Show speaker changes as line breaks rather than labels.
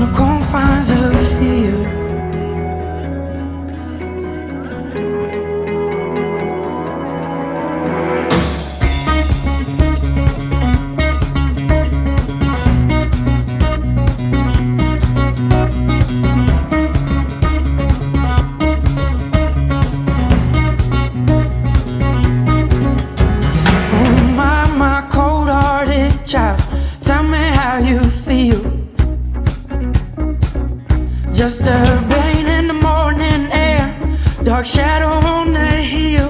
the confines of Just a rain in the morning air, dark shadow on the hill.